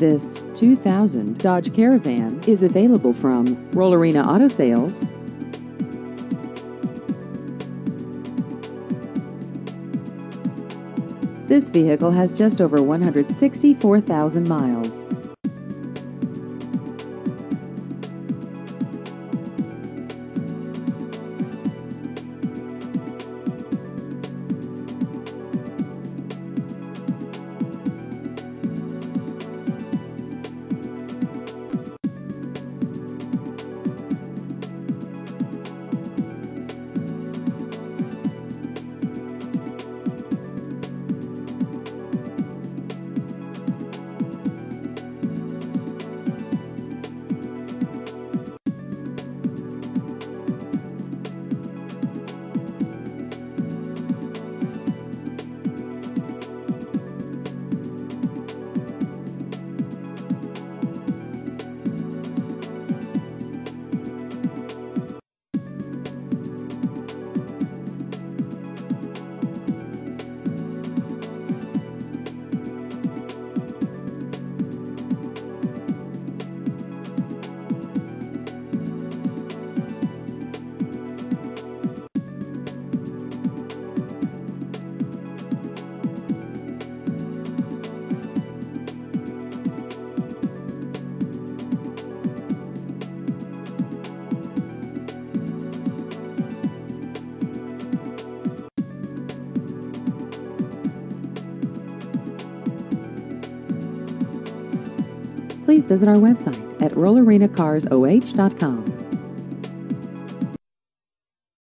This 2000 Dodge Caravan is available from Rollerena Auto Sales. This vehicle has just over 164,000 miles. Please visit our website at rollerenacarsoh.com.